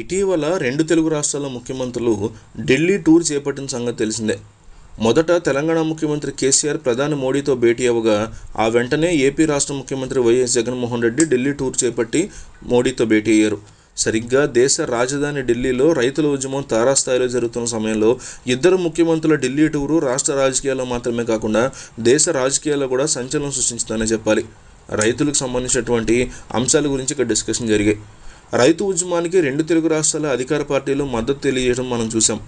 ఇటీవల రెండు తెలుగు రాష్ట్రాల ముఖ్యమంత్రులు ఢిల్లీ టూర్ చేపట్టిన సంగతి తెలిసిందే. మొదట తెలంగాణ ముఖ్యమంత్రి కేసీఆర్ ప్రధాని మోడీతో భేటీ అవ్వగా ఆ వెంటనే ఏపీ రాష్ట్ర ముఖ్యమంత్రి వైఎస్ జగన్మోహన్ రెడ్డి ఢిల్లీ టూర్ చేపట్టి మోడీతో భేటీ అయ్యారు. సరిగ్గా దేశ రాజధాని ఢిల్లీలో రైతుల ఉద్యమం తారాస్థాయిలో జరుగుతున్న సమయంలో ఇద్దరు ముఖ్యమంత్రుల ఢిల్లీ టూరు రాష్ట్ర రాజకీయాల్లో మాత్రమే కాకుండా దేశ రాజకీయాల్లో కూడా సంచలనం సృష్టించిందనే చెప్పాలి. రైతులకు సంబంధించినటువంటి అంశాల గురించి ఇక్కడ డిస్కషన్ జరిగాయి. రైతు ఉద్యమానికి రెండు తెలుగు రాష్ట్రాల అధికార పార్టీలు మద్దతు తెలియజేయడం మనం చూసాం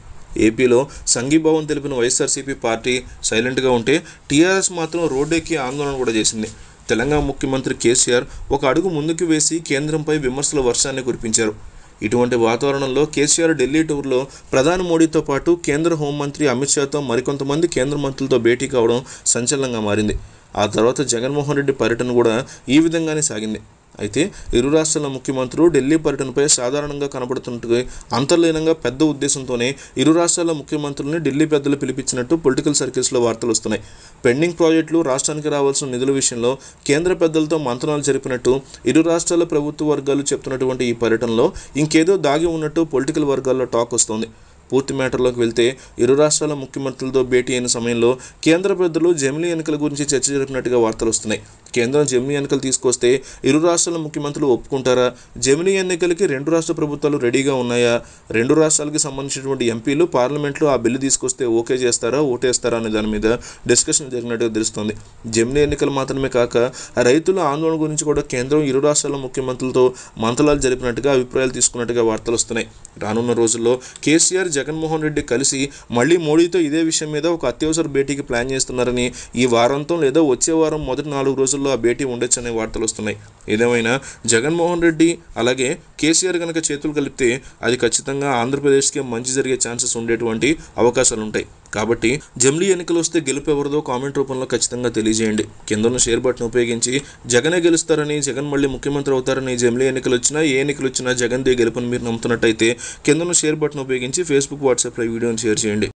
ఏపీలో సంఘీభావం తెలిపిన వైఎస్ఆర్సీపీ పార్టీ సైలెంట్గా ఉంటే టీఆర్ఎస్ మాత్రం రోడ్డెక్కి ఆందోళన కూడా చేసింది. తెలంగాణ ముఖ్యమంత్రి కేసీఆర్ ఒక అడుగు ముందుకు వేసి కేంద్రంపై విమర్శల వర్షాన్ని కురిపించారు. ఇటువంటి వాతావరణంలో కేసీఆర్ ఢిల్లీ టూర్లో ప్రధాని మోడీతో పాటు కేంద్ర హోంమంత్రి అమిత్ షాతో మరికొంతమంది కేంద్ర మంత్రులతో భేటీ కావడం సంచలనంగా మారింది. ఆ తర్వాత జగన్మోహన్ రెడ్డి పర్యటన కూడా ఈ విధంగానే సాగింది. అయితే ఇరు రాష్ట్రాల ముఖ్యమంత్రులు ఢిల్లీ పర్యటనపై సాధారణంగా కనబడుతున్నట్టు అంతర్లీనంగా పెద్ద ఉద్దేశంతోనే ఇరు రాష్ట్రాల ముఖ్యమంత్రుల్ని ఢిల్లీ పెద్దలు పిలిపించినట్టు పొలిటికల్ సర్కిల్స్లో వార్తలు వస్తున్నాయి. పెండింగ్ ప్రాజెక్టులు రాష్ట్రానికి రావాల్సిన నిధుల విషయంలో కేంద్ర పెద్దలతో మంత్రాలు జరిపినట్టు ఇరు రాష్ట్రాల ప్రభుత్వ వర్గాలు చెప్తున్నటువంటి ఈ పర్యటనలో ఇంకేదో దాగి ఉన్నట్టు పొలిటికల్ వర్గాల్లో టాక్ వస్తోంది. పూర్తి మ్యాటర్లోకి వెళ్తే ఇరు రాష్ట్రాల ముఖ్యమంత్రులతో భేటీ అయిన సమయంలో కేంద్ర పెద్దలు జమిలీ ఎన్నికల గురించి చర్చ జరిపినట్టుగా వార్తలు వస్తున్నాయి. కేంద్రం జమిలీ ఎన్నికలు తీసుకొస్తే ఇరు రాష్ట్రాల ముఖ్యమంత్రులు ఒప్పుకుంటారా? జమిలీ ఎన్నికలకి రెండు రాష్ట్ర ప్రభుత్వాలు రెడీగా ఉన్నాయా? రెండు రాష్ట్రాలకి సంబంధించినటువంటి ఎంపీలు పార్లమెంట్లో ఆ బిల్లు తీసుకొస్తే ఓకే చేస్తారా ఓటేస్తారా అనే దాని మీద డిస్కషన్ జరిగినట్టుగా తెలుస్తుంది. జమిలీ ఎన్నికలు మాత్రమే కాక రైతుల ఆందోళన గురించి కూడా కేంద్రం ఇరు రాష్ట్రాల ముఖ్యమంత్రులతో మంత్రాలు జరిపినట్టుగా అభిప్రాయాలు తీసుకున్నట్టుగా వార్తలు వస్తున్నాయి. రానున్న రోజుల్లో కేసీఆర్ జగన్మోహన్ రెడ్డి కలిసి మళ్ళీ మోడీతో ఇదే విషయం మీద ఒక అత్యవసర భేటీకి ప్లాన్ చేస్తున్నారని ఈ వారంతో లేదా వచ్చే వారం మొదటి నాలుగు రోజుల్లో ఆ భేటీ ఉండొచ్చనే వార్తలు వస్తున్నాయి. ఏదేమైనా జగన్మోహన్ రెడ్డి అలాగే కేసీఆర్ కనుక చేతులు కలిపితే అది ఖచ్చితంగా ఆంధ్రప్రదేశ్కి మంచి జరిగే ఛాన్సెస్ ఉండేటువంటి అవకాశాలు ఉంటాయి కాబట్టి జమ్లీ ఎన్నికలు వస్తే గెలుపు ఎవరిదో కామెంట్ రూపంలో ఖచ్చితంగా తెలియజేయండి. కింద షేర్ బటన్ ఉపయోగించి జగనే గెలుస్తారని జగన్ మళ్ళీ ముఖ్యమంత్రి అవుతారని జమ్లీ ఎన్నికలు వచ్చినా ఏ ఎన్నికలు వచ్చినా జగన్ దే గెలుపుని మీరు నమ్ముతున్నట్టయితే కింద షేర్ బటన్ ఉపయోగించి ఫేస్బుక్ వాట్సాప్లో ఈ వీడియోని షేర్ చేయండి.